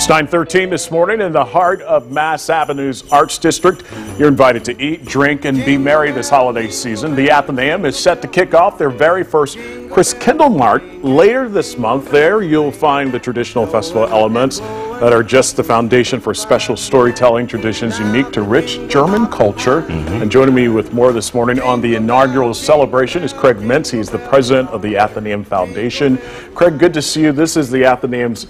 It's 913 this morning in the heart of Mass Avenue's Arts District. You're invited to eat, drink, and be merry this holiday season. The Athenaeum is set to kick off their very first Christkindlmarkt later this month. There you'll find the traditional festival elements that are just the foundation for special storytelling traditions unique to rich German culture. Mm-hmm. And joining me with more this morning on the inaugural celebration is Craig Mintz. He's the president of the Athenaeum Foundation. Craig, good to see you. This is the Athenaeum's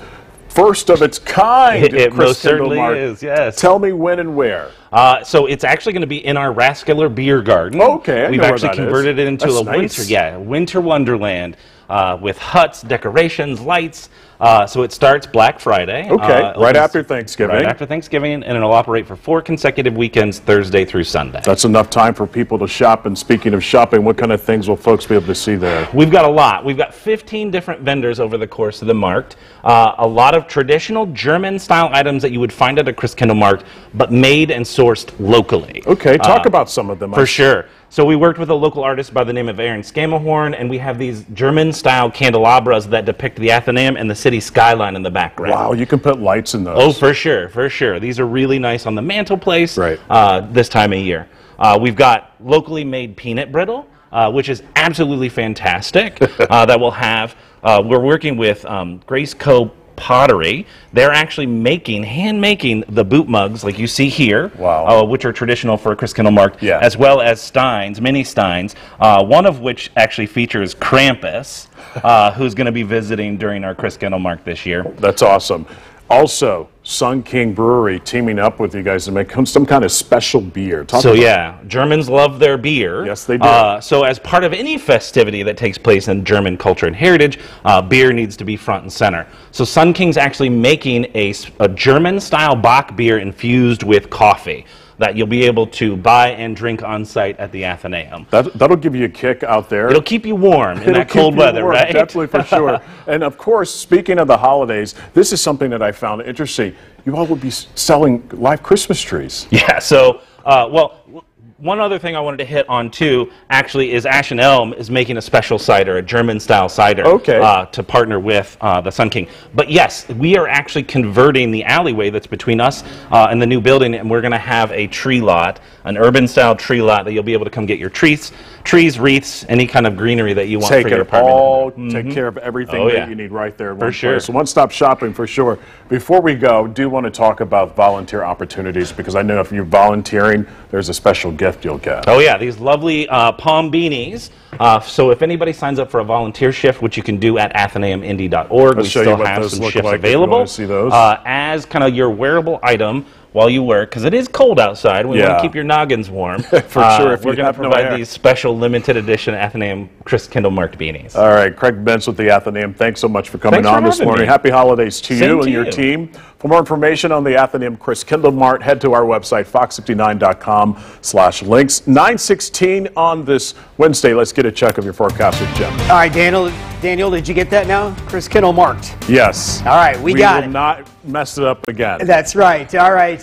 first of its kind. It, it most certainly Mart. is, yes. Tell me when and where. Uh, so it's actually going to be in our Rathskeller Beer Garden. Okay, I We've actually that is. converted it into That's a nice. winter, yeah, winter wonderland uh, with huts, decorations, lights. Uh, so it starts Black Friday. Okay, uh, right after Thanksgiving. Right after Thanksgiving, and it'll operate for four consecutive weekends, Thursday through Sunday. That's enough time for people to shop. And speaking of shopping, what kind of things will folks be able to see there? We've got a lot. We've got 15 different vendors over the course of the market. Uh, a lot of traditional German-style items that you would find at a Christkindlmarkt, but made and sourced locally. Okay, talk about some of them. Uh, For sure. So we worked with a local artist by the name of Aaron Scamihorn, and we have these German-style candelabras that depict the Athenaeum and the city skyline in the background. Wow, you can put lights in those. Oh, for sure, for sure. These are really nice on the mantelpiece Right. uh, this time of year. Uh, we've got locally made peanut brittle, uh, which is absolutely fantastic. uh, that we'll have. Uh, we're working with um, Grace Co. Pottery. They're actually making, hand making the boot mugs like you see here, Wow. uh, which are traditional for a Christkindlmarkt, Yeah. as well as steins, mini steins. Uh, one of which actually features Krampus, uh, who's going to be visiting during our Christkindlmarkt this year. That's awesome. Also, Sun King Brewery teaming up with you guys to make some kind of special beer. Talk So yeah, Germans love their beer. Yes, they do. Uh, so as part of any festivity that takes place in German culture and heritage, uh, beer needs to be front and center. So Sun King's actually making a German-style bock beer infused with coffee that you'll be able to buy and drink on site at the Athenaeum. That, that'll give you a kick out there. It'll keep you warm in It'll that cold weather, warm, right? Definitely for sure. and of course, speaking of the holidays, this is something that I found interesting. You all will be selling live Christmas trees. Yeah, so, uh, well, one other thing I wanted to hit on too, actually, is Ash and Elm is making a special cider, a German style cider, Okay. uh, to partner with uh, the Sun King. But yes, we are actually converting the alleyway that's between us uh, and the new building, and we're going to have a tree lot, an urban style tree lot that you'll be able to come get your trees, trees, wreaths, any kind of greenery that you want Take for your it apartment. all, take care of everything Oh, that yeah. you need right there. one sure. place. One-stop shopping for sure. Before we go, do want to talk about volunteer opportunities because I know if you're volunteering, there's a special gift you'll get. Oh yeah, these lovely uh, palm beanies. Uh, so if anybody signs up for a volunteer shift, which you can do at athenaeumindy.org, we still what have those some look shifts like available see those. Uh, as kind of your wearable item while you work, because it is cold outside. We want to keep your noggins warm. For uh, sure, if we're going to provide hair. these special limited edition Athenaeum Christkindlmarkt beanies. All right, Craig Benz with the Athenaeum. Thanks so much for coming Thanks for on this morning. me. Happy holidays to Same you and to your you. team. For more information on the Athenaeum Christkindlmarkt, head to our website, fox59.com slash links. 916 on this Wednesday. Let's get a check of your forecast with Jim. All right, Daniel. Daniel, did you get that now? Christkindlmarkt. Yes. All right, we we got will it. not mess it up again. That's right. All right.